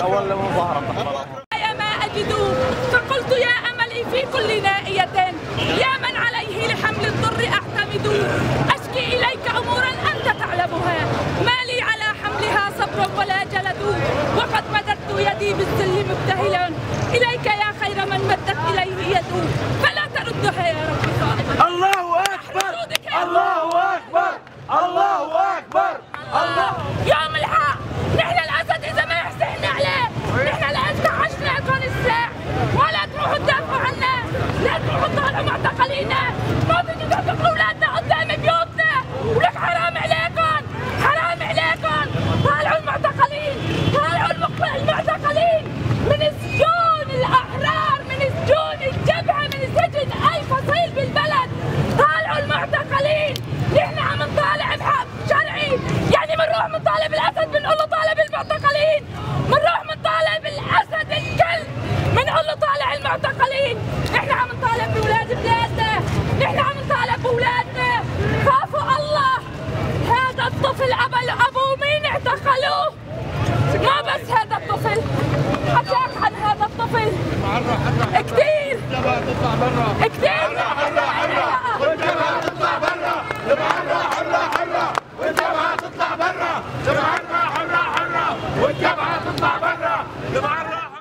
اول مظاهره يا ما أجد. فقلت يا أملي في كل نائية يا من عليه لحمل الضر أعتمد. أشكي إليك أمورا أنت تعلمها. ما لي على حملها صبر ولا جلد. وقد مددت يدي بالذل مبتهلا. إليك يا خير من مدت إليه يد. فلا تردها يا رب صالحا الله أكبر. الله أكبر. الله أكبر. الله بنطالب الأسد بنقول له طالب المعتقلين. بنروح بنطالب الأسد الكلب بنقول له طالع المعتقلين. نحن عم نطالب بأولاد بلادنا. نحن عم نطالب بأولادنا. خافوا الله. هذا الطفل ابو ابوه مين اعتقلوه؟ ما بس هذا الطفل. حكاك عن هذا الطفل. كثير. كثير. Come on!